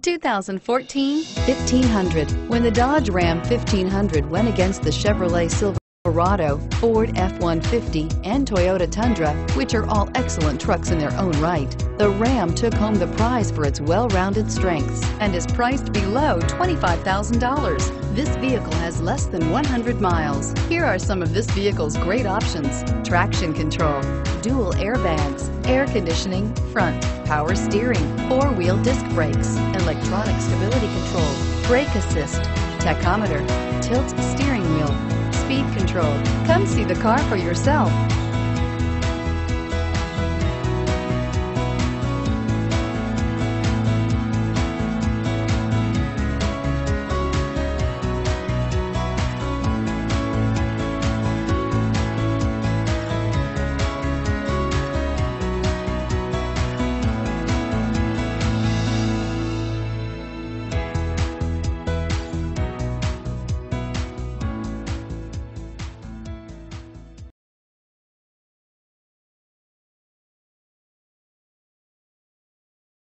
2014 1500. When the Dodge Ram 1500 went against the Chevrolet Silverado, Ford F-150, and Toyota Tundra, which are all excellent trucks in their own right, the Ram took home the prize for its well-rounded strengths and is priced below $25,000. This vehicle has less than 100 miles. Here are some of this vehicle's great options. Traction control, dual airbags, air conditioning, front, power steering, four-wheel disc brakes, electronic stability control, brake assist, tachometer, tilt steering wheel, speed control. Come see the car for yourself.